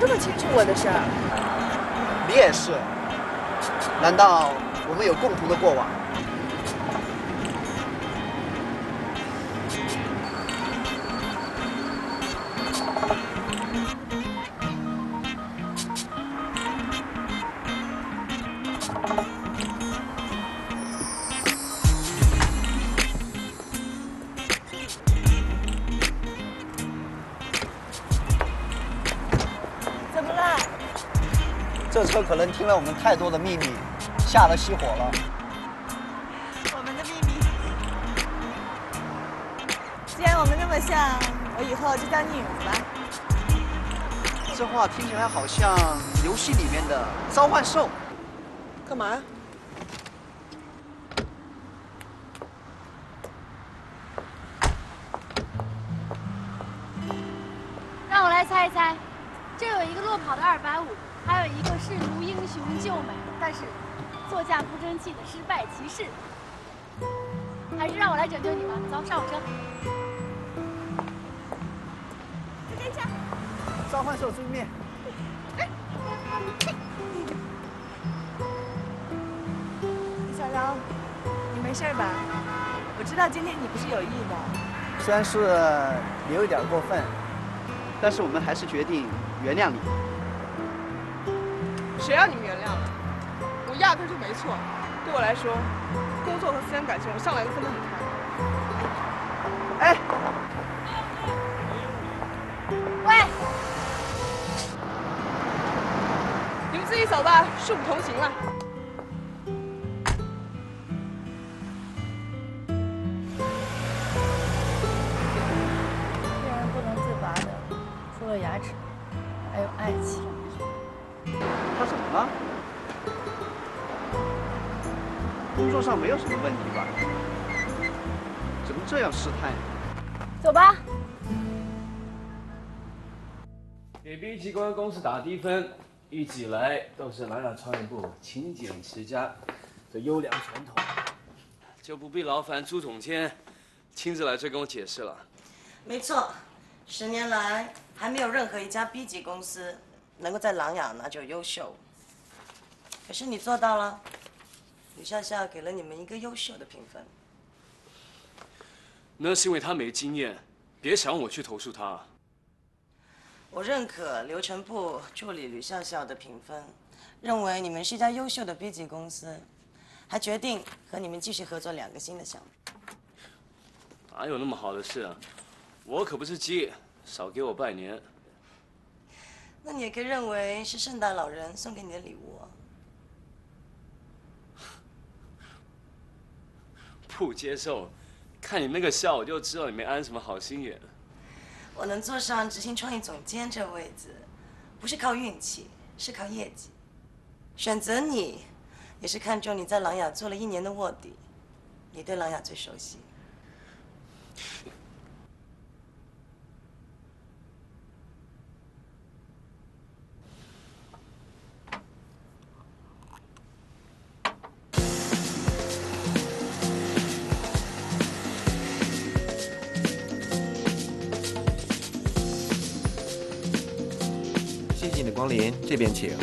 这么清楚我的事儿？你也是？难道我们有共同的过往？听了我们太多的秘密，吓得熄火了。我们的秘密。既然我们那么像，我以后就叫你影子吧。这话听起来好像游戏里面的召唤兽。干嘛呀？座驾不争气的失败骑士。还是让我来拯救你吧，走，上我车。等一下，召唤兽追面。李小妖，你没事吧？我知道今天你不是有意的。虽然是有一点过分，但是我们还是决定原谅你。谁让你们原谅了？我压根就没错。对我来说，工作和私人感情我向来都分得很开。哎，喂，你们自己走吧，恕不同行了。走吧。给 B 级公关公司打低分，一直以来都是南亚创业部勤俭持家的优良传统，就不必劳烦朱总监亲自来这跟我解释了。没错，十年来还没有任何一家 B 级公司能够在琅琊拿就优秀。可是你做到了，吕笑笑给了你们一个优秀的评分。那是因为他没经验，别想我去投诉他。我认可流程部助理吕笑笑的评分，认为你们是一家优秀的 B 级公司，还决定和你们继续合作两个新的项目。哪有那么好的事啊？我可不是鸡，少给我拜年。那你也可以认为是圣诞老人送给你的礼物哦。不接受，看你那个笑，我就知道你没安什么好心眼。我能坐上执行创意总监这位子，不是靠运气，是靠业绩。选择你，也是看中你在琅琊做了一年的卧底，你对琅琊最熟悉。光临，这边请。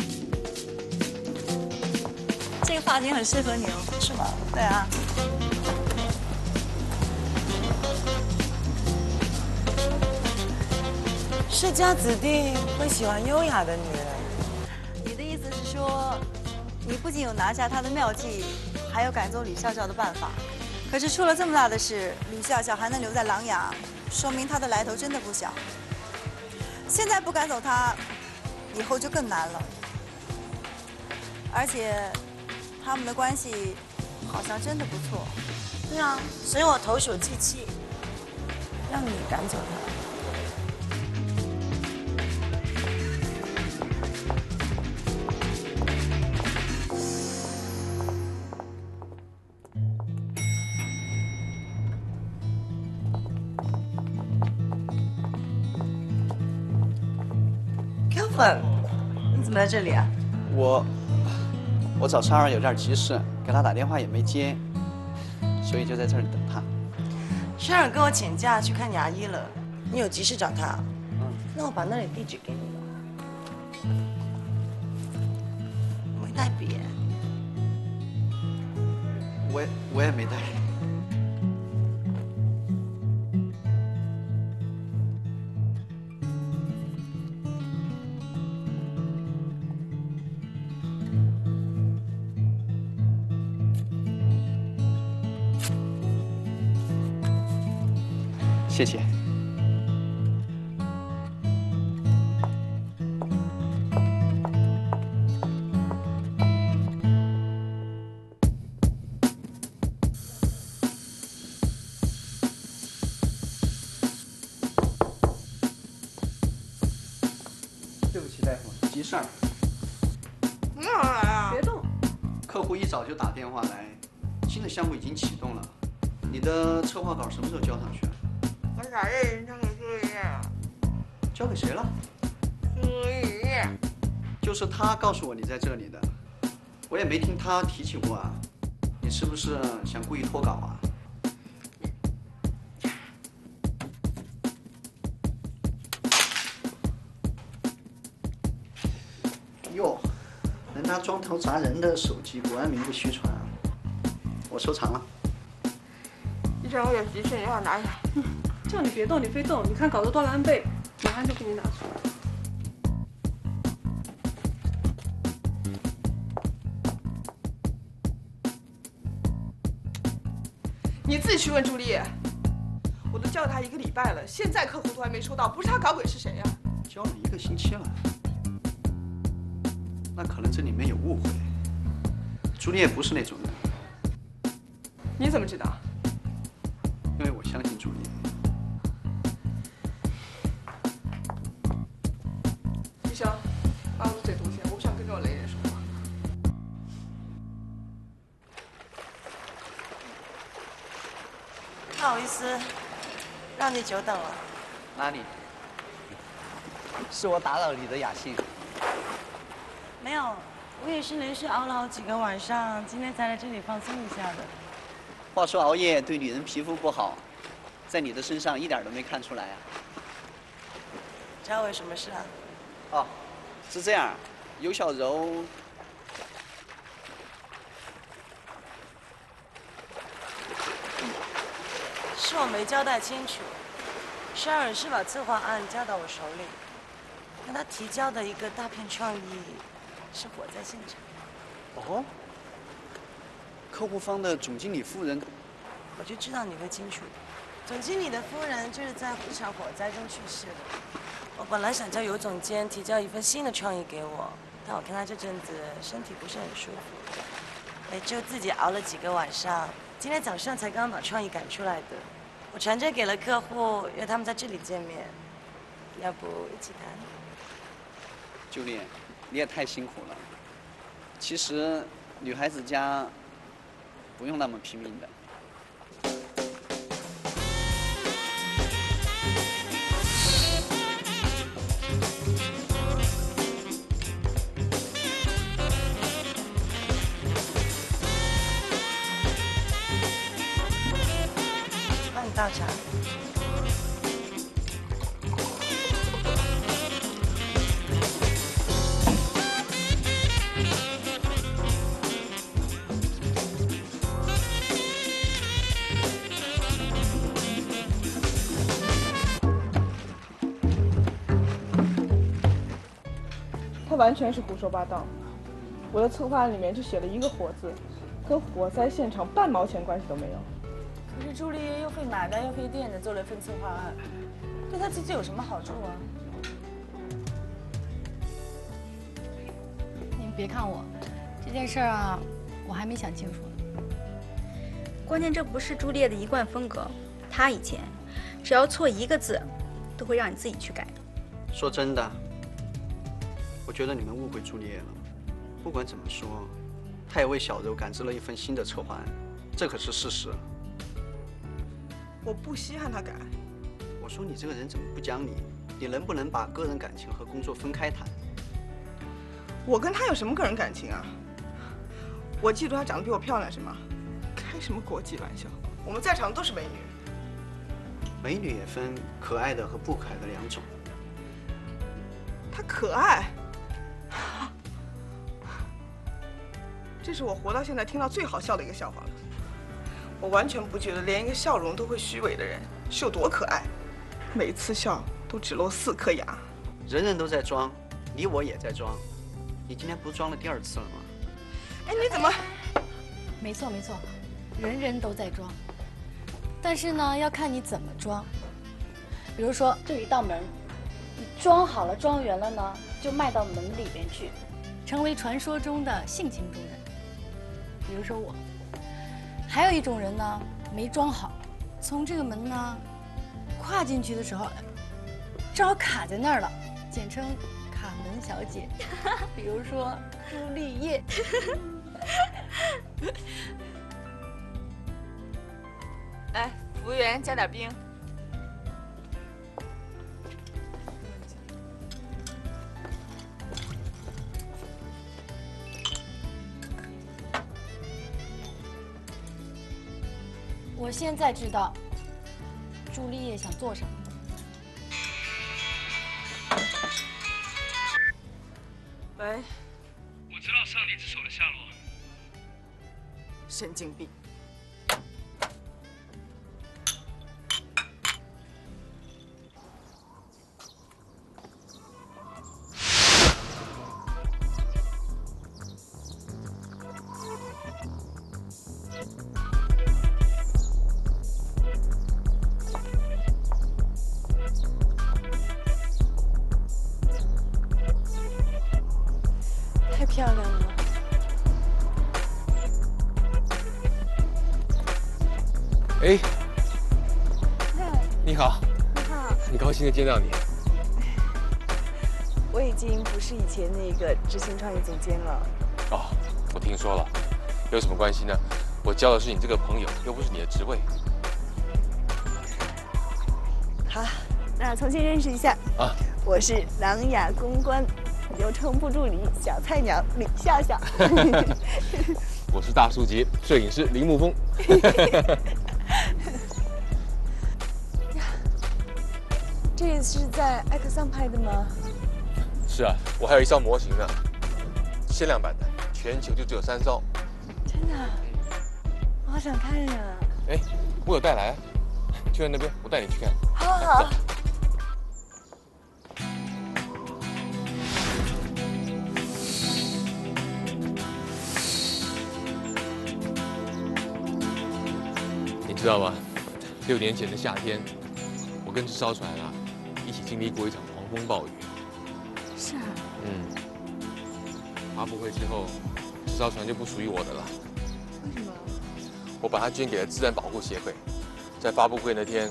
这个发型很适合你哦。是吗？对啊。世家子弟会喜欢优雅的女人。你的意思是说，你不仅有拿下他的妙计，还有赶走吕笑笑的办法。可是出了这么大的事，吕笑笑还能留在琅琊，说明他的来头真的不小。现在不赶走他，以后就更难了。而且，他们的关系好像真的不错。对啊，所以我投鼠忌器，让你赶走他。你怎么在这里啊？我我找珊儿有点急事，给她打电话也没接，所以就在这里等她。珊儿跟我请假去看牙医了，你有急事找他？嗯，那我把那里地址给你吧。没带笔。我也我也没带。谢谢。对不起，大夫，急事儿。你哪来啊？别动。客户一早就打电话来，新的项目已经启动了。你的策划稿什么时候交上去啊？我把这人交给朱丽叶了。交给谁了？朱丽叶。就是他告诉我你在这里的，我也没听他提起过啊。你是不是想故意脱稿啊？哟，能拿砖头砸人的手机，果然名不虚传啊！我收藏了。医生，我有急事，你让我拿一下。叫你别动，你非动。你看搞得多狼狈，马上就给你拿出来。你自己去问朱丽叶。我都叫他一个礼拜了，现在客户都还没收到，不是他搞鬼是谁呀、交了一个星期了，那可能这里面有误会。朱丽叶不是那种人，你怎么知道？让你久等了。哪里？是我打扰你的雅兴。没有，我也是连续熬了好几个晚上，今天才来这里放松一下的。话说熬夜对女人皮肤不好，在你的身上一点都没看出来啊。找我有什么事啊？哦，是这样，尤小柔，是我没交代清楚。沙尔是把策划案交到我手里，但他提交的一个大片创意是火灾现场。哦，客户方的总经理夫人，我就知道你会清楚的。总经理的夫人就是在一场火灾中去世的。我本来想叫尤总监提交一份新的创意给我，但我看他这阵子身体不是很舒服，哎，就自己熬了几个晚上，今天早上才刚把创意赶出来的。我传真给了客户，约他们在这里见面，要不一起谈？教练，你也太辛苦了。其实女孩子家不用那么拼命的。帮你倒茶。他完全是胡说八道。我的策划案里面就写了一个“火”字，跟火灾现场半毛钱关系都没有。可是朱丽叶又会买单又会垫着做了一份策划案，对她自己有什么好处啊？你们别看我，这件事儿啊，我还没想清楚呢。关键这不是朱丽叶的一贯风格，她以前只要错一个字，都会让你自己去改的。说真的，我觉得你们误会朱丽叶了。不管怎么说，她也为小柔赶制了一份新的策划案，这可是事实。我不稀罕他改。我说你这个人怎么不讲理你能不能把个人感情和工作分开谈？我跟他有什么个人感情啊？我嫉妒他长得比我漂亮是吗？开什么国际玩笑？我们在场的都是美女。美女也分可爱的和不可爱的两种。她可爱。这是我活到现在听到最好笑的一个笑话了。我完全不觉得连一个笑容都会虚伪的人是有多可爱，每次笑都只露四颗牙。人人都在装，你我也在装。你今天不是装了第二次了吗？哎，你怎么？没错没错，人人都在装，但是呢，要看你怎么装。比如说，这有一道门，你装好了、装圆了呢，就迈到门里边去，成为传说中的性情中人。比如说我。还有一种人呢，没装好，从这个门呢跨进去的时候，正好卡在那儿了，简称卡门小姐。比如说朱丽叶。来，服务员加点冰。我现在知道朱丽叶想做什么。喂。我知道上帝之手的下落。神经病。好，很高兴的见到你。我已经不是以前那个执行创意总监了。哦，我听说了，有什么关系呢？我交的是你这个朋友，又不是你的职位。好，那重新认识一下啊，我是琅琊公关流程部助理小菜鸟李笑笑。我是大叔级摄影师林沐风。拍的吗？是啊，我还有一艘模型呢，限量版的，全球就只有三艘。真的？我好想看呀！哎，我有带来，就在那边，我带你去看。好好。你知道吗？六年前的夏天，我跟这艘船啊。一起经历过一场狂风暴雨。是啊。嗯。发布会之后，这艘船就不属于我的了。为什么？我把它捐给了自然保护协会，在发布会那天，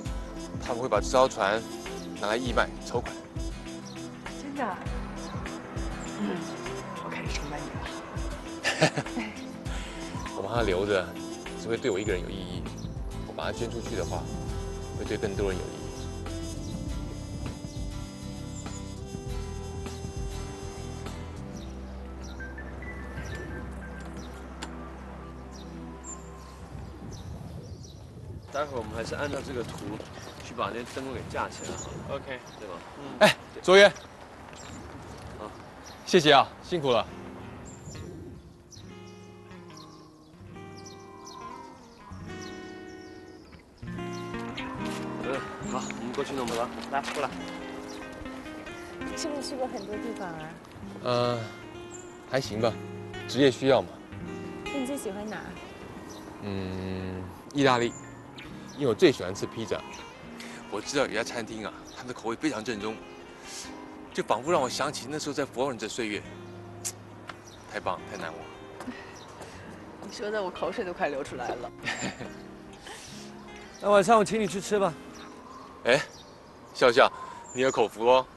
他们会把这艘船拿来义卖筹款。真的？嗯，我开始崇拜你了。我把它留着，只会对我一个人有意义。我把它捐出去的话，会对更多人有意义。还是按照这个图去把那灯笼给架起来好了，OK，对吧？嗯。哎，卓越，好，谢谢啊，辛苦了。嗯，好，我们过去弄吧，来，过来。你是不是去过很多地方啊？呃，还行吧，职业需要嘛。那你最喜欢哪？嗯，意大利。因为我最喜欢吃披萨，我知道有家餐厅啊，它的口味非常正宗，就仿佛让我想起那时候在佛罗伦的岁月，太棒，太难忘。你说的我口水都快流出来了。那晚上我请你去吃吧。哎，笑笑，你有口福哦。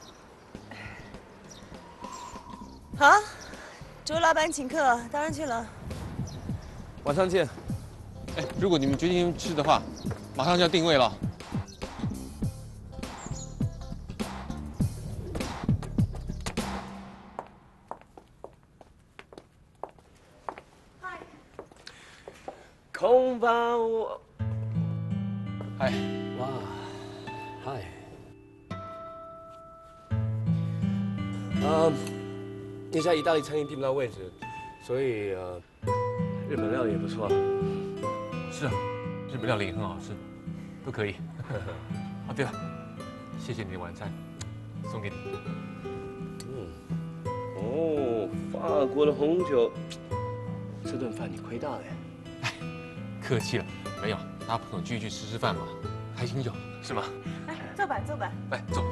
好，周老板请客，当然去了。晚上见。哎，如果你们决定吃的话。马上就要定位了。嗨，空把我。嗨。哇，嗨。呃，那家意大利餐厅订不到位置，所以呃，日本料理也不错。是啊，日本料理也很好吃，都可以。哦，对了，谢谢你的晚餐，送给你。嗯，哦，法国的红酒，这顿饭你亏大了。哎，客气了，没有，拉朋友聚一聚吃吃饭嘛，开心就好，是吗？来，坐吧，坐吧。来，坐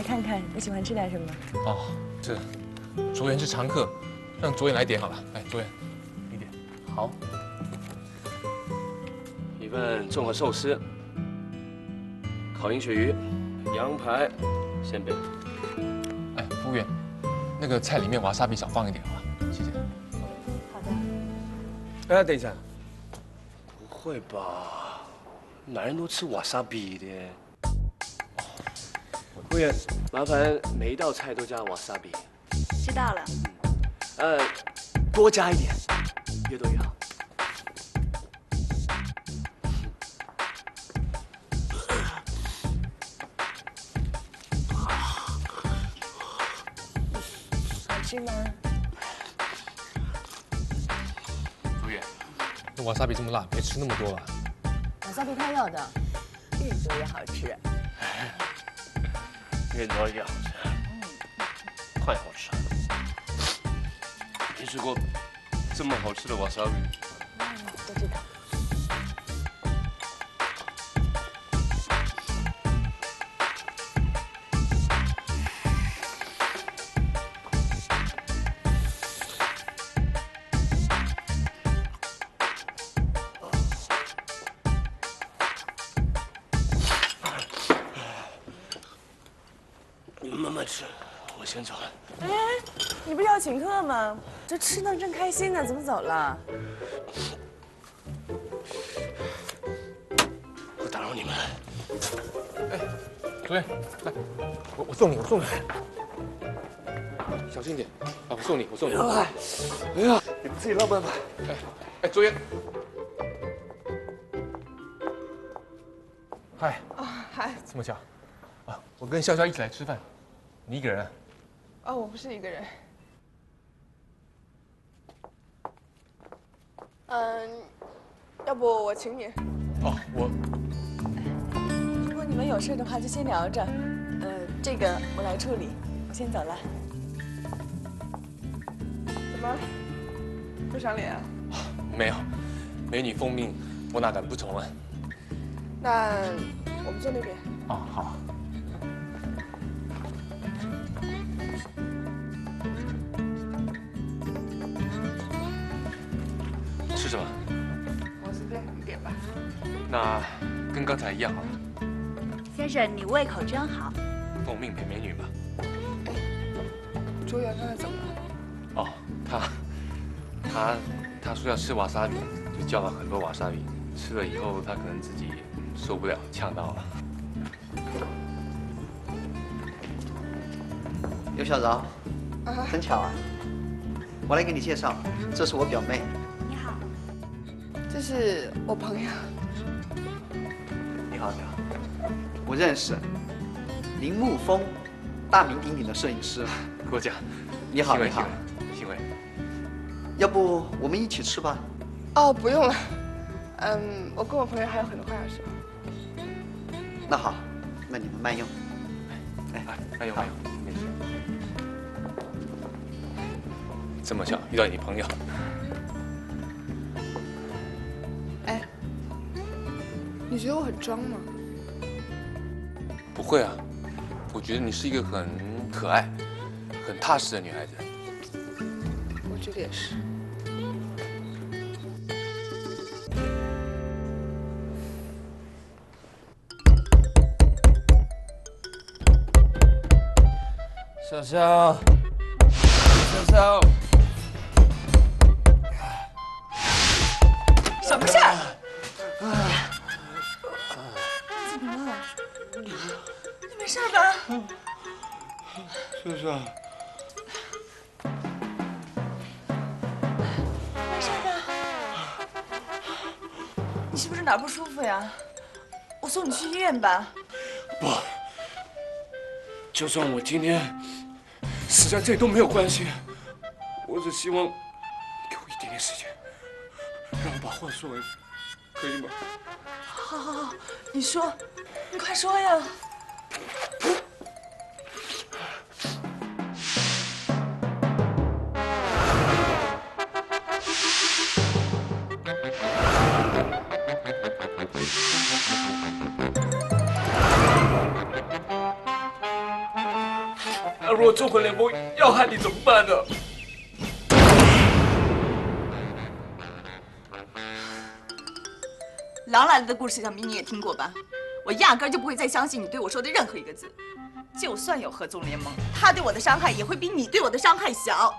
来看看你喜欢吃点什么？哦，这卓源是常客，让卓源来点好了。哎，卓源，你点。好。一份综合寿司，烤银鳕鱼，羊排，鲜贝。哎，服务员，那个菜里面瓦萨比少放一点好吧？谢谢。好的。哎，等一下。不会吧？男人都吃瓦萨比的。麻烦每一道菜都加瓦萨比。知道了。呃，多加一点，越多越好。好吃吗？服务员，这瓦萨比这么辣，别吃那么多吧。瓦萨比他要的，越多越好吃。越多越好吃，太好吃了！没吃过这么好吃的瓦萨比。都知道。这吃的正开心呢，怎么走了？不打扰你们。哎卓源，来，我我送你，我送你。小心点，啊，我送你，我送你。哎呀，你们自己浪漫吧。哎，哎，卓源。嗨。啊，嗨。这么巧，啊，我跟潇潇一起来吃饭，你一个人啊？哦，我不是一个人。嗯，要不我请你。哦，我。如果你们有事的话，就先聊着。呃，这个我来处理，我先走了。怎么？不赏脸啊？没有，美女奉命，我哪敢不从啊？那我们坐那边。哦，好。那跟刚才一样好了。先生，你胃口真好。奉命陪美女吧。卓源刚才怎么了？哦，他他他说要吃瓦萨比，就叫了很多瓦萨比，吃了以后他可能自己受不了，呛到了。刘小饶，真巧啊！我来给你介绍，这是我表妹。你好。这是我朋友。好。我认识林沐风，大名鼎鼎的摄影师。郭嘉，你好，你好。幸会。要不我们一起吃吧？哦，不用了。嗯，我跟我朋友还有很多话要说。那好，那你们慢用。哎，慢用慢用，没事。这么巧遇到你朋友，哎，你觉得我很装吗？不会啊，我觉得你是一个很可爱、很踏实的女孩子。我觉得也是。潇潇，潇潇，没事吧？你是不是哪儿不舒服呀？我送你去医院吧。不，就算我今天死在这里都没有关系。我只希望给我一点点时间，让我把话说完，可以吗？好，好，好，你说，你快说呀！那个？狼来了的故事，想必你也听过吧？我压根就不会再相信你对我说的任何一个字。就算有合纵联盟，他对我的伤害也会比你对我的伤害小。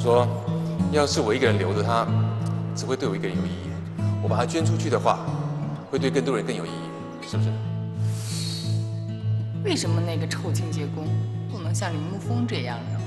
说，要是我一个人留着它，只会对我一个人有意义。我把它捐出去的话，会对更多人更有意义，是不是？为什么那个臭清洁工不能像林沐风这样呢？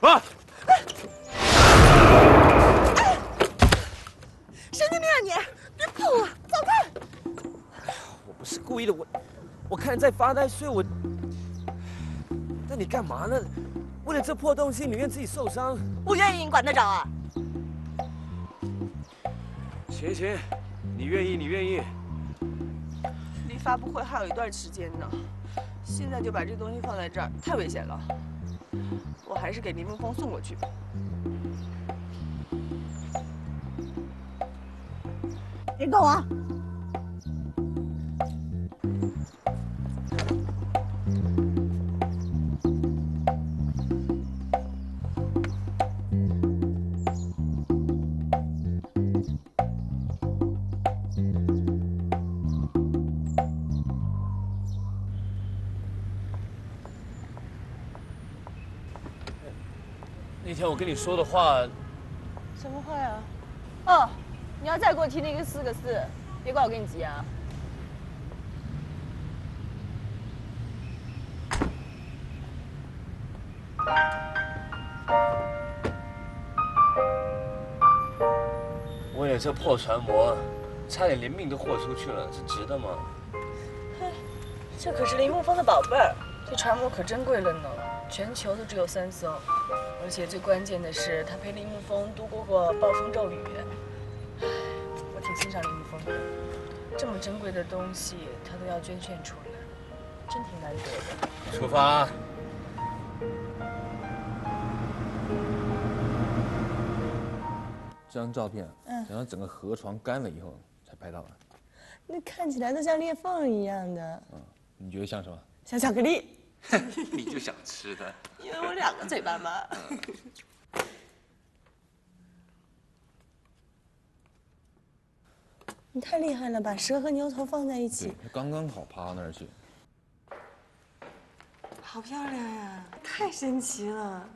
啊！神经病啊你！别碰我，走开！我不是故意的，我我看你在发呆，所以我。那你干嘛呢？为了这破东西，你愿自己受伤？我愿意，你管得着啊？行行，你愿意，你愿意。离发布会还有一段时间呢，现在就把这东西放在这儿，太危险了。还是给林沐风送过去吧。别动啊！我跟你说的话，什么话呀？哦，你要再给我提那个四个字，别怪我跟你急啊！为了这破船模，差点连命都豁出去了，是值得吗？这可是林沐风的宝贝儿，这船模可珍贵了呢，全球都只有三艘，而且最关键的是，他陪林沐风度过过暴风骤雨。唉我挺欣赏林沐风的，这么珍贵的东西他都要捐献出来，真挺难得的。出发。这张照片，嗯等到整个河床干了以后才拍到的。那看起来都像裂缝一样的，嗯你觉得像什么？像巧克力。你就想吃的。因为我两个嘴巴嘛。你太厉害了，把蛇和牛头放在一起，刚刚好趴那儿去。好漂亮呀，太神奇了。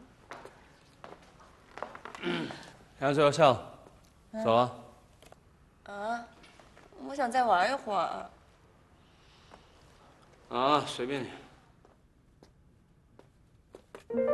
杨哲笑，走了。啊，我想再玩一会儿。啊，随便你。您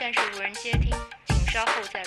暂时无人接听，请稍后再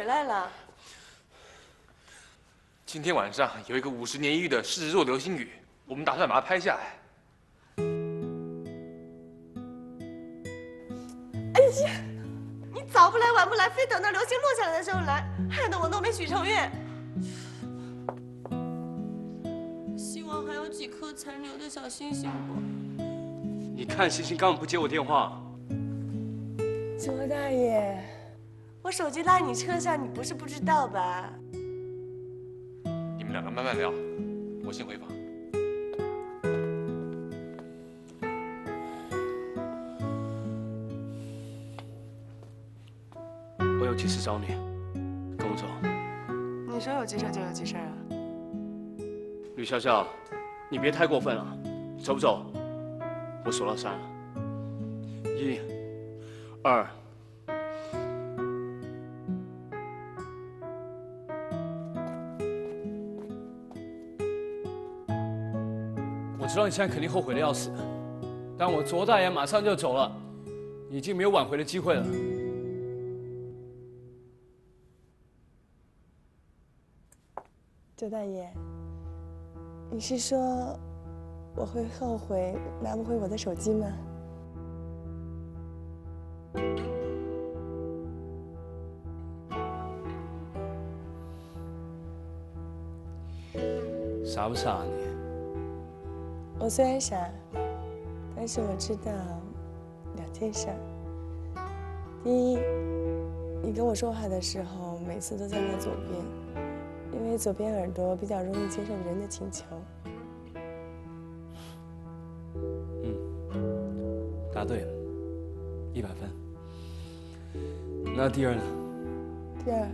回来了？今天晚上有一个五十年一遇的狮子座流星雨，我们打算把它拍下来。哎呀，你早不来晚不来，非等到流星落下来的时候来，害得我都没许成愿。希望还有几颗残留的小星星吧。你看星星根本不接我电话。卓大爷，我手机落你车上，你不是不知道吧？你们两个慢慢聊，我先回房。我有急事找你，跟我走。你说有急事就有急事啊？吕笑笑，你别太过分了，走不走？我数到三了，一、二。知道你现在肯定后悔的要死，但我卓大爷马上就走了，你已经没有挽回的机会了。周大爷，你是说我会后悔拿不回我的手机吗？傻不傻啊你？我虽然傻，但是我知道两件事儿。第一，你跟我说话的时候，每次都站在左边，因为左边耳朵比较容易接受人的请求。嗯答对了，一百分。那第二呢？第二，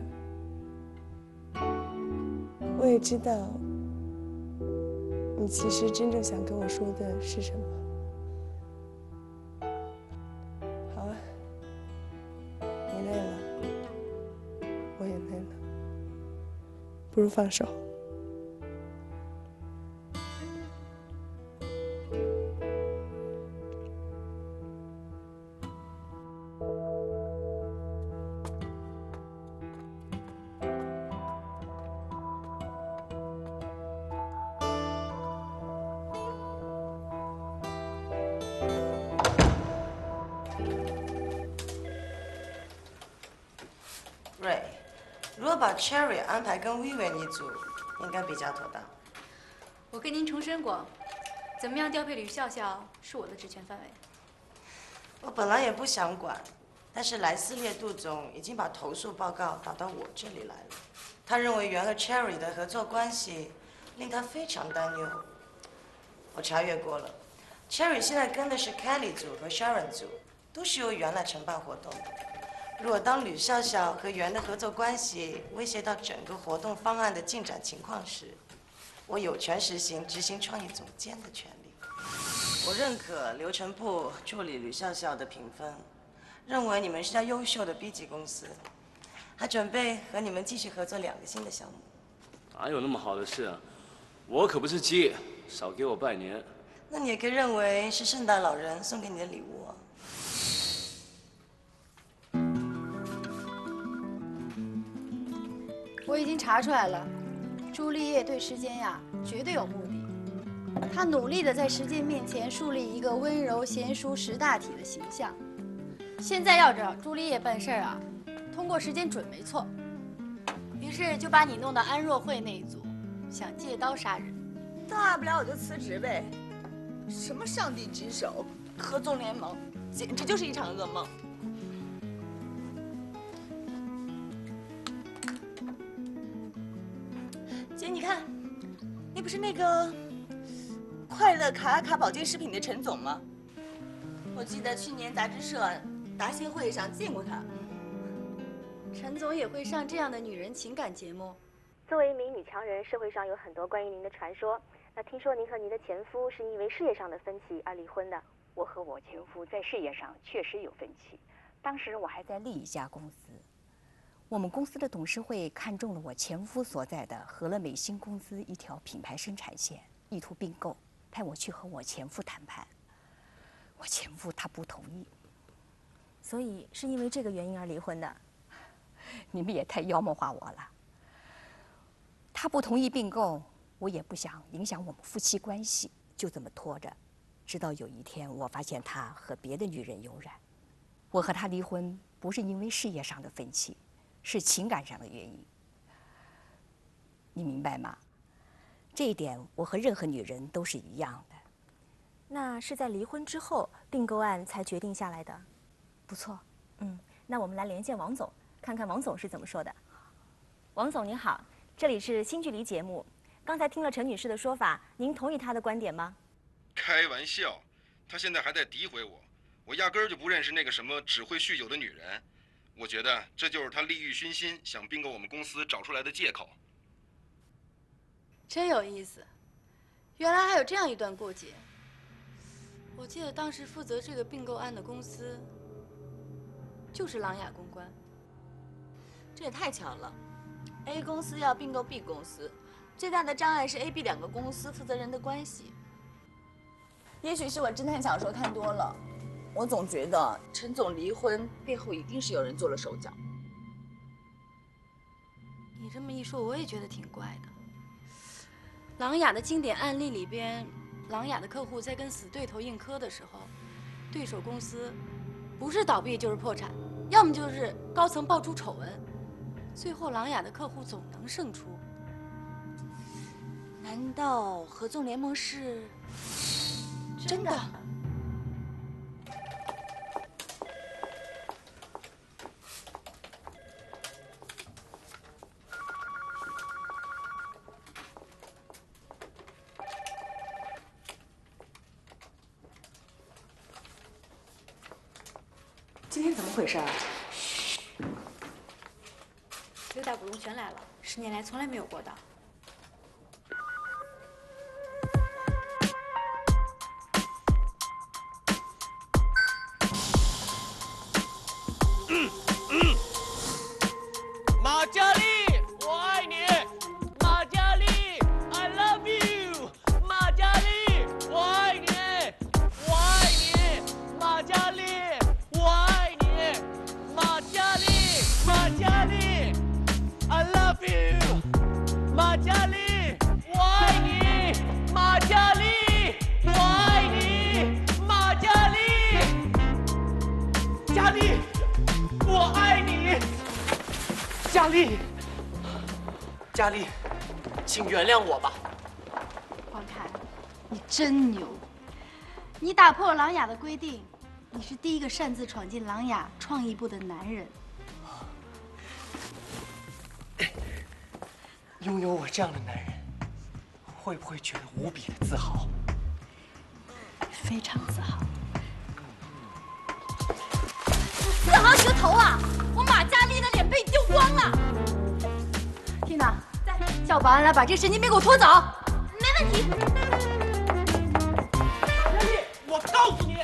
我也知道你其实真正想跟我说的是什么。好啊，你累了，我也累了，不如放手。Cherry 安排跟 Vivian 一组，应该比较妥当。我跟您重申过，怎么样调配吕笑笑是我的职权范围。我本来也不想管，但是莱斯列杜总已经把投诉报告打到我这里来了。他认为原和 Cherry 的合作关系令他非常担忧。我查阅过了，Cherry 现在跟的是 Kelly 组和 Sharon 组，都是由原来承办活动的。如果当吕笑笑和袁的合作关系威胁到整个活动方案的进展情况时，我有权实行执行创意总监的权利。我认可流程部助理吕笑笑的评分，认为你们是家优秀的 B 级公司，还准备和你们继续合作两个新的项目。哪有那么好的事啊？我可不是鸡，少给我拜年。那你也可以认为是圣诞老人送给你的礼物我已经查出来了，朱丽叶对时间呀绝对有目的。她努力的在时间面前树立一个温柔贤淑识大体的形象。现在要找朱丽叶办事啊，通过时间准没错。于是就把你弄到安若慧那一组，想借刀杀人。大不了我就辞职呗。什么上帝之手、合纵联盟，简直就是一场噩梦。姐，你看，那不是那个快乐卡卡保健食品的陈总吗？我记得去年杂志社答谢会上见过他。陈总也会上这样的女人情感节目。作为一名女强人，社会上有很多关于您的传说。那听说您和您的前夫是因为事业上的分歧而离婚的？我和我前夫在事业上确实有分歧，当时我还在另一家公司。我们公司的董事会看中了我前夫所在的和乐美新公司一条品牌生产线，意图并购，派我去和我前夫谈判。我前夫他不同意，所以是因为这个原因而离婚的。你们也太妖魔化我了。他不同意并购，我也不想影响我们夫妻关系，就这么拖着，直到有一天我发现他和别的女人有染。我和他离婚不是因为事业上的分歧，是情感上的原因。你明白吗？这一点我和任何女人都是一样的。那是在离婚之后并购案才决定下来的。不错。嗯，那我们来连线王总，看看王总是怎么说的。王总您好。这里是新距离节目，刚才听了陈女士的说法，您同意她的观点吗？开玩笑，她现在还在诋毁我，我压根儿就不认识那个什么只会酗酒的女人，我觉得这就是他利欲熏心想并购我们公司找出来的借口。真有意思，原来还有这样一段过节。我记得当时负责这个并购案的公司就是琅琊公关，这也太巧了。A 公司要并购 B 公司，最大的障碍是 A、B 两个公司负责人的关系。也许是我侦探小说看多了，我总觉得陈总离婚背后一定是有人做了手脚。你这么一说，我也觉得挺怪的。琅琊的经典案例里边，琅琊的客户在跟死对头硬磕的时候，对手公司不是倒闭就是破产，要么就是高层爆出丑闻。最后，琅琊的客户总能胜出。难道合纵联盟是真的？今天怎么回事啊？六大股东全来了，十年来从来没有过的。丽，我爱你。佳丽，佳丽，请原谅我吧。王凯，你真牛！你打破了琅琊的规定，你是第一个擅自闯进琅琊创意部的男人。拥有我这样的男人，会不会觉得无比的自豪？非常自豪。个头啊！我马嘉丽的脸被你丢光了。缇娜，叫保安来把这神经病给我拖走。没问题。我告诉你，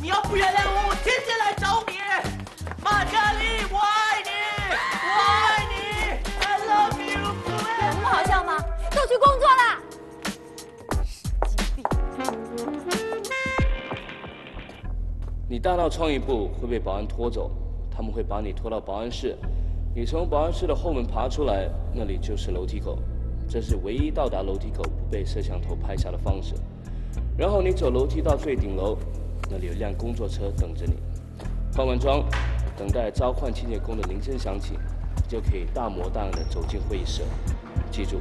你要不原谅我，我天天来找你。马嘉丽，我爱你，我爱你，I love you。有那么好笑吗？都去工作啦！你大闹创意部会被保安拖走，他们会把你拖到保安室，你从保安室的后门爬出来，那里就是楼梯口，这是唯一到达楼梯口不被摄像头拍下的方式。然后你走楼梯到最顶楼，那里有辆工作车等着你，化完妆，等待召唤清洁工的铃声响起，就可以大模大样的走进会议室。记住，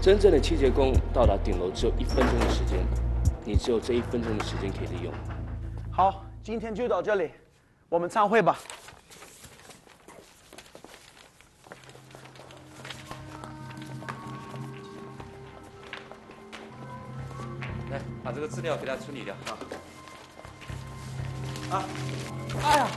真正的清洁工到达顶楼只有一分钟的时间，你只有这一分钟的时间可以利用。好，今天就到这里，我们散会吧。这个资料给他处理掉啊。啊！哎呀！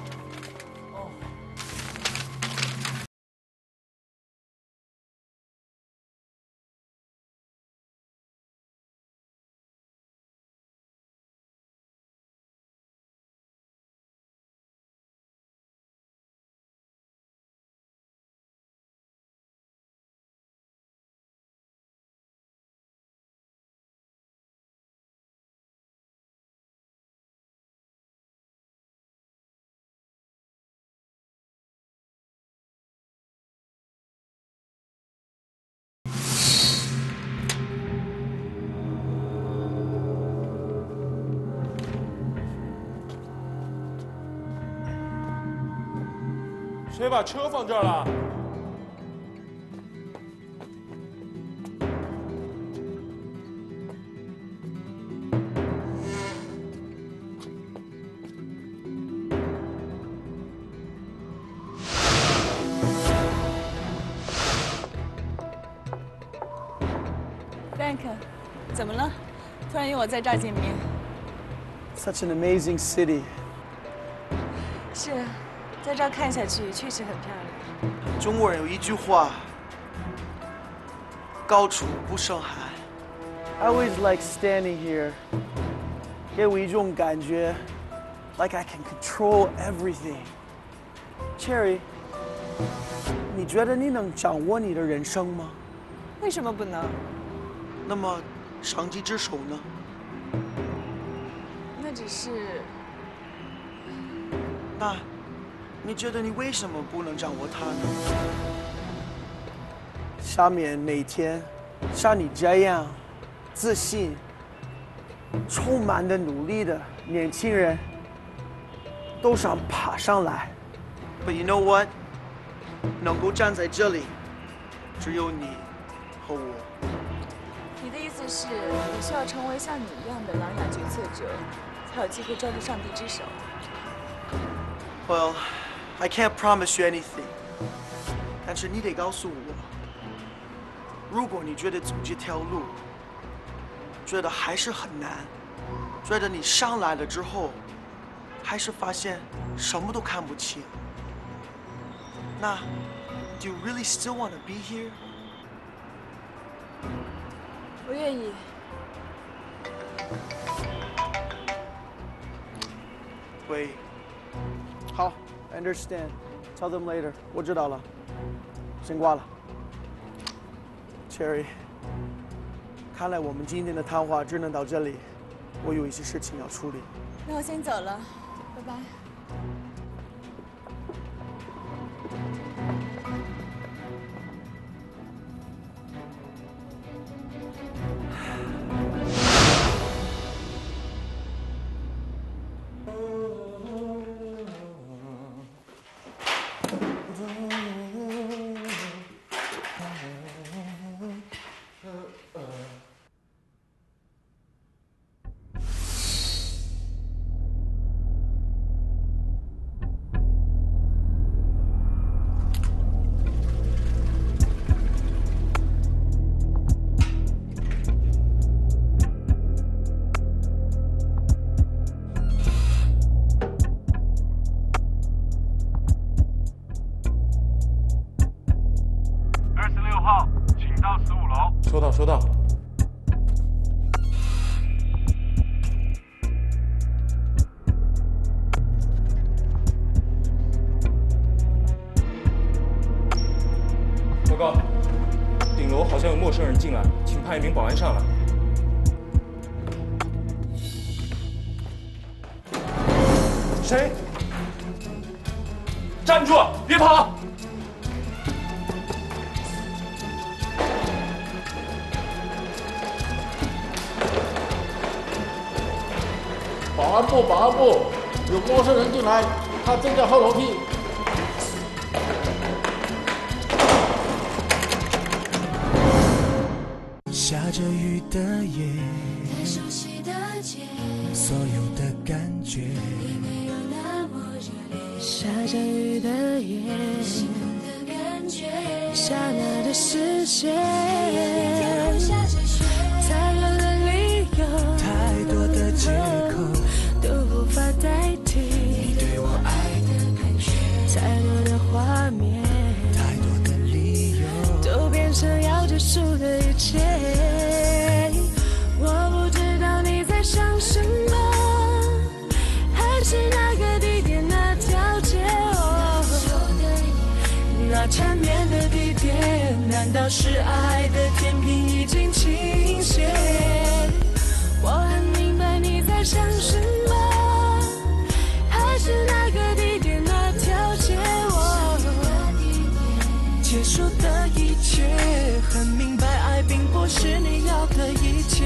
谁把车放这儿了？，Frank，怎么了？突然约我在这儿见面。Such an amazing city。是，在这儿看下去确实很漂亮。中国人有一句话：“高处不胜寒。” I always like standing here，给我一种感觉，like I can control everything。Cherry，你觉得你能掌握你的人生吗？为什么不能？那么，上级之手呢？那只是……那，你觉得你为什么不能掌握它呢？下面哪天，像你这样自信、充满的努力的年轻人，都想爬上来。But you know what？能够站在这里，只有你和我。你的意思是，我需要成为像你一样的狼牙决策者，才有机会抓住上帝之手？Well, I can't promise you anything. 但是你得告诉我，如果你觉得走这条路，觉得还是很难，觉得你上来了之后，还是发现什么都看不清，那，Do you really still want to be here？我愿意。喂。好 Understand. Tell them later. 我知道了。先挂了。Cherry，看来我们今天的谈话只能到这里。我有一些事情要处理。那我先走了，拜拜。收到收到。是爱的天平已经倾斜，我很明白你在想什么，还是那个地点，那条街，我结束的一切，很明白，爱并不是你要的一切。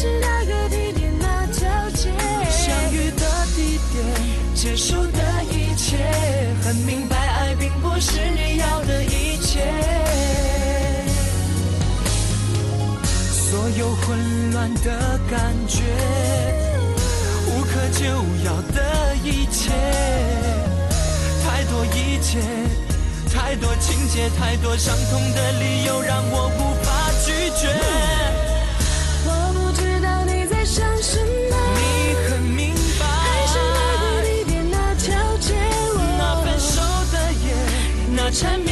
是那个地点那条街相遇的地点结束的一切很明白爱并不是你要的一切。所有混乱的感觉无可救药的一切。太多一切太多情节太多伤痛的理由让我无法拒绝。沉迷